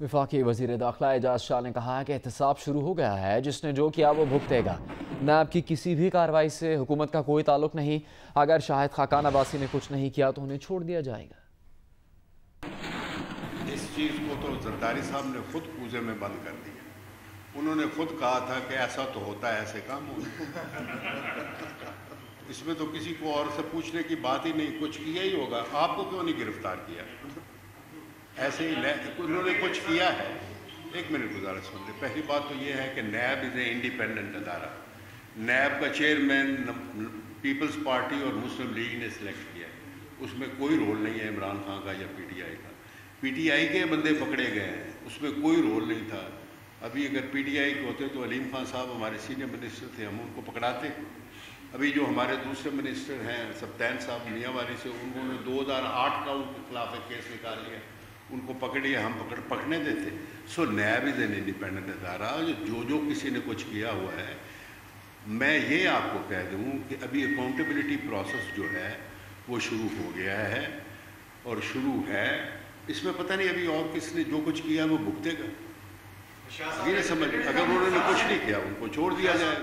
وفاقی وزیر داخلہ اعجاز شاہ نے کہا کہ احتساب شروع ہو گیا ہے، جس نے جو کیا وہ بھگتے گا۔ نیب کی کسی بھی کاروائی سے حکومت کا کوئی تعلق نہیں۔ اگر شاہد خاکان عباسی نے کچھ نہیں کیا تو انہیں چھوڑ دیا جائے گا۔ اس چیز کو تو زرداری صاحب نے خود پوزے میں بند کر دیا۔ انہوں نے خود کہا تھا کہ ایسا تو ہوتا ہے، ایسے کام ہوتا اس میں تو کسی کو اور سے پوچھنے کی بات ہی نہیں، کچھ کیا ہی ہوگا۔ آپ کو کیوں نہیں گرفتار کیا؟ ایسے ہی انہوں نے کچھ کیا ہے؟ ایک منٹ گزارش سن لیں۔ پہلی بات تو یہ ہے کہ نیب از اے انڈیپینڈنٹ ادارہ۔ نیب کا چیئرمین پیپلز پارٹی اور مسلم لیگ نے سلیکٹ کیا ہے۔ اس میں کوئی رول نہیں ہے عمران خان کا یا پی ٹی آئی کا۔ پی ٹی آئی کے بندے پکڑے گئے ہیں۔ اس میں کوئی رول نہیں تھا۔ ابھی اگر پی ٹی آئی کے ہوتے تو علیم خان صاحب ہمارے سینئر منسٹر تھے، ہم ان کو پکڑاتے۔ ابھی جو ہمارے دوسرے منسٹر ہیں، سبتین صاحب میاں والی سے، انہوں نے دو ہزار آٹھ کا ان کے خلاف ایک کیس نکال لیا۔ ان کو پکڑیے ہم پکڑ پکڑنے دیتے۔ So NAB is an independent ادارہ جو جو کسی نے کچھ کیا ہوا ہے میں یہ آپ کو کہہ دوں کہ ابھی اکاؤنٹیبلٹی پروسیس جو ہے وہ شروع ہو گیا ہے اور شروع ہے۔ اس میں پتہ نہیں ابھی اور کس نے جو کچھ کیا وہ بھگتے گا۔ یہ سمجھ اگر انہوں نے کچھ نہیں کیا ان کو چھوڑ دیا جائے۔